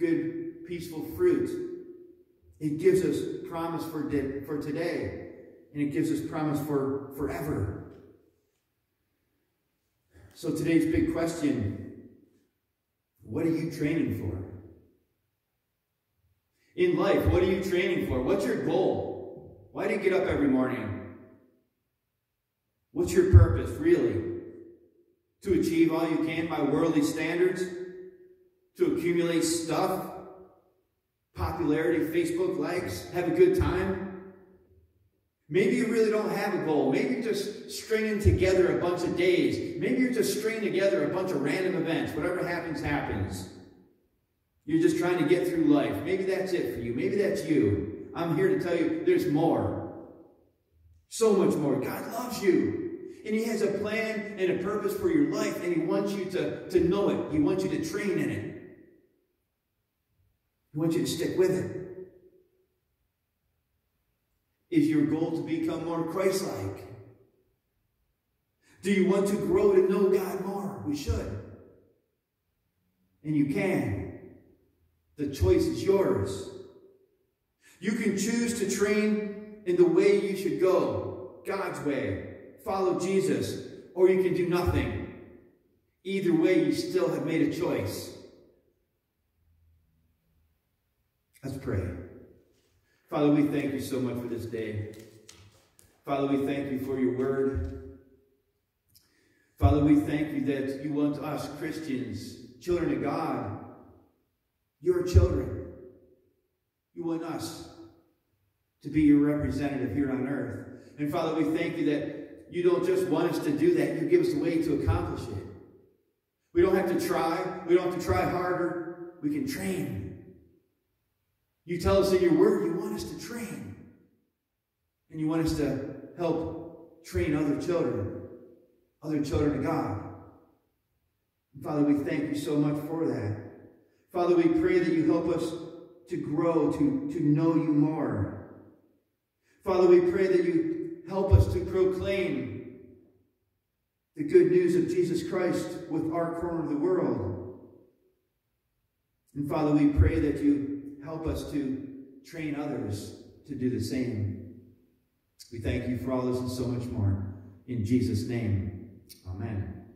good, peaceful fruit. It gives us promise for, for today, and it gives us promise for forever. So today's big question, what are you training for? In life, what are you training for? What's your goal? Why do you get up every morning? What's your purpose, really? To achieve all you can by worldly standards? To accumulate stuff? Popularity, Facebook likes? Have a good time? Maybe you really don't have a goal. Maybe you're just stringing together a bunch of days. Maybe you're just stringing together a bunch of random events. Whatever happens, happens. You're just trying to get through life. Maybe that's it for you. Maybe that's you. I'm here to tell you there's more. So much more. God loves you. And He has a plan and a purpose for your life, and He wants you to, to know it. He wants you to train in it. He wants you to stick with it. Is your goal to become more Christ like? Do you want to grow to know God more? We should. And you can. The choice is yours. You can choose to train in the way you should go, God's way. Follow Jesus, or you can do nothing. Either way, you still have made a choice. Let's pray. Father, we thank you so much for this day. Father, we thank you for your word. Father, we thank you that you want us Christians, children of God, your children. You want us to be your representative here on earth. And Father, we thank you that you don't just want us to do that, you give us a way to accomplish it. We don't have to try. We don't have to try harder. We can train. You tell us in your word you want us to train. And you want us to help train other children, other children of God. And Father, we thank you so much for that. Father, we pray that you help us to grow, to, to know you more. Father, we pray that you help us to proclaim the good news of Jesus Christ with our corner of the world. And Father, we pray that you help us to train others to do the same. We thank you for all this and so much more. In Jesus' name, amen.